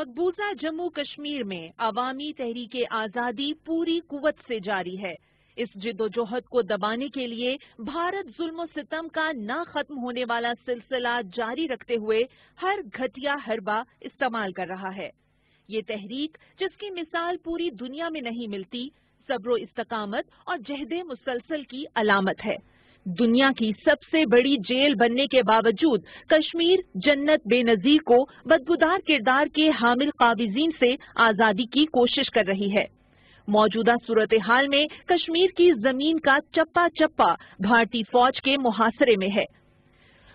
مقبوضہ جموں کشمیر میں عوامی تحریک آزادی پوری قوت سے جاری ہے۔ اس جد و جہد کو دبانے کے لیے بھارت ظلم و ستم کا نہ ختم ہونے والا سلسلہ جاری رکھتے ہوئے ہر گھٹیا حربہ استعمال کر رہا ہے۔ یہ تحریک جس کی مثال پوری دنیا میں نہیں ملتی، صبر و استقامت اور جہد مسلسل کی علامت ہے۔ دنیا کی سب سے بڑی جیل بننے کے باوجود کشمیر جنت بے نظیر کو بدبودار کردار کے حامل قابضین سے آزادی کی کوشش کر رہی ہے۔ موجودہ صورتحال میں کشمیر کی زمین کا چپا چپا بھارتی فوج کے محاصرے میں ہے۔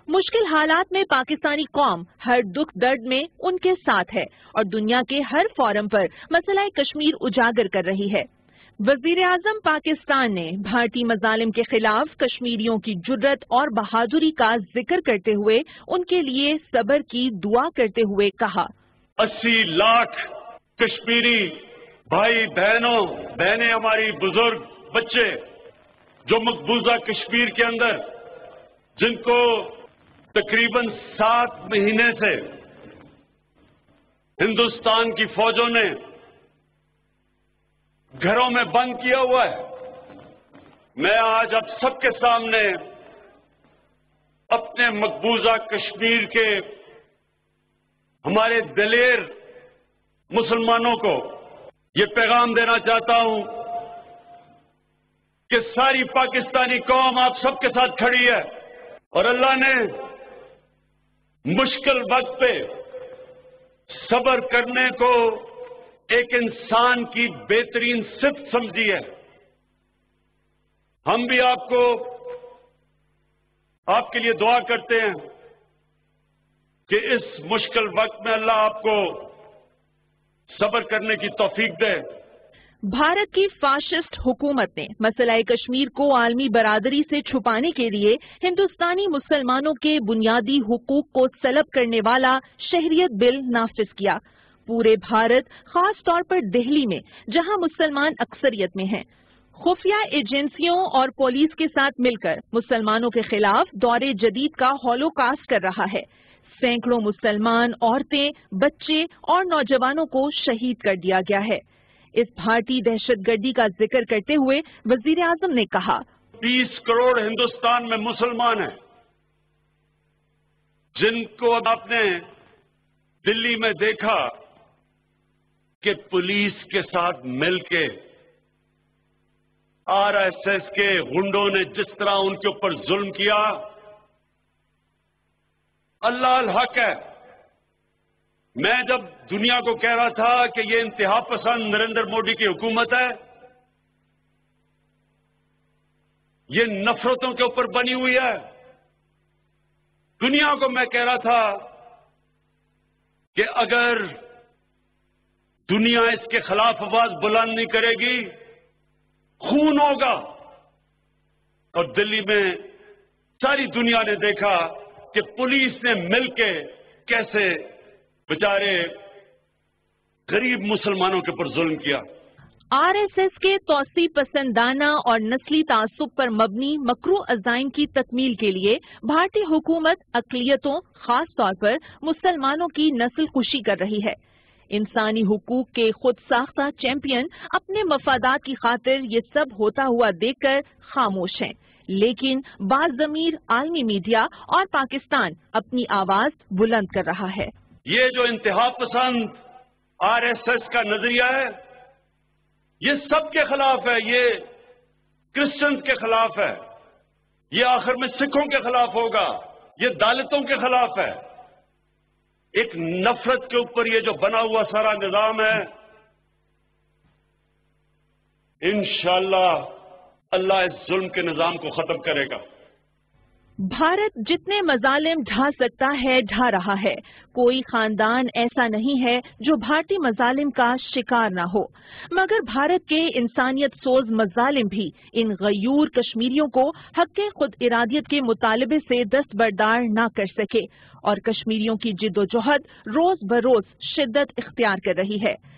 مشکل حالات میں پاکستانی قوم ہر دکھ درد میں ان کے ساتھ ہے اور دنیا کے ہر فورم پر مسئلہ کشمیر اجاگر کر رہی ہے۔ وزیر اعظم پاکستان نے بھارتی مظالم کے خلاف کشمیریوں کی جرت اور بہادری کا ذکر کرتے ہوئے ان کے لیے صبر کی دعا کرتے ہوئے کہا۔ اسی لاکھ کشمیری بھائی بہنوں، بہنیں ہماری بزرگ بچے جو مقبوضہ کشمیر کے اندر، جن کو تقریباً سات مہینے سے ہندوستان کی فوجوں نے گھروں میں بند کیا ہوا ہے۔ میں آج اب سب کے سامنے اپنے مقبوضہ کشمیر کے ہمارے دلیر مسلمانوں کو یہ پیغام دینا چاہتا ہوں کہ ساری پاکستانی قوم آپ سب کے ساتھ کھڑی ہے اور اللہ نے مشکل وقت پہ صبر کرنے کو ایک انسان کی بہترین صفت سمجھی ہے۔ ہم بھی آپ کو آپ کے لیے دعا کرتے ہیں کہ اس مشکل وقت میں اللہ آپ کو صبر کرنے کی توفیق دے۔ بھارت کی فاشسٹ حکومت نے مسئلہ کشمیر کو عالمی برادری سے چھپانے کے لیے ہندوستانی مسلمانوں کے بنیادی حقوق کو سلب کرنے والا شہریت بل نافذ کیا۔ پورے بھارت، خاص طور پر دہلی میں، جہاں مسلمان اکثریت میں ہیں۔ خفیہ ایجنسیوں اور پولیس کے ساتھ مل کر مسلمانوں کے خلاف دور جدید کا ہولو کاسٹ کر رہا ہے۔ سینکڑوں مسلمان عورتیں، بچے اور نوجوانوں کو شہید کر دیا گیا ہے۔ اس بھارتی دہشت گردی کا ذکر کرتے ہوئے وزیر اعظم نے کہا بیس کروڑ ہندوستان میں مسلمان ہیں۔ جن کو آپ نے دلی میں دیکھا کہ پولیس کے ساتھ مل کے آر ایس ایس کے گنڈوں نے جس طرح ان کے اوپر ظلم کیا، اللہ الحق ہے۔ میں جب دنیا کو کہہ رہا تھا کہ یہ انتہا پسند نریندر موڈی کی حکومت ہے، یہ نفرتوں کے اوپر بنی ہوئی ہے۔ دنیا کو میں کہہ رہا تھا کہ اگر دنیا اس کے خلاف آواز بلند نہیں کرے گی، خون ہوگا۔ اور دلی میں ساری دنیا نے دیکھا کہ پولیس نے مل کے کیسے بیچارے غریب مسلمانوں کے اوپر ظلم کیا۔ آر ایس ایس کے توسیع پسندانہ اور نسلی تعصب پر مبنی مکرو عزائم کی تکمیل کے لیے بھارتی حکومت اقلیتوں، خاص طور پر مسلمانوں کی نسل خوشی کر رہی ہے۔ انسانی حقوق کے خود ساختہ چیمپئن اپنے مفادات کی خاطر یہ سب ہوتا ہوا دیکھ کر خاموش ہیں۔ لیکن بعض ضمیر عالمی میڈیا اور پاکستان اپنی آواز بلند کر رہا ہے۔ یہ جو انتہا پسند آر ایس ایس کا نظریہ ہے، یہ سب کے خلاف ہے، یہ کرسچنز کے خلاف ہے، یہ آخر میں سکھوں کے خلاف ہوگا، یہ دالتوں کے خلاف ہے۔ ایک نفرت کے اوپر یہ جو بنا ہوا سارا نظام ہے، انشاءاللہ اللہ اس ظلم کے نظام کو ختم کرے گا۔ بھارت جتنے مظالم ڈھا سکتا ہے، ڈھا رہا ہے۔ کوئی خاندان ایسا نہیں ہے جو بھارتی مظالم کا شکار نہ ہو۔ مگر بھارت کے انسانیت سوز مظالم بھی ان غیور کشمیریوں کو حق خود ارادیت کے مطالبے سے دست بردار نہ کر سکے اور کشمیریوں کی جد و جہد روز بروز شدت اختیار کر رہی ہے۔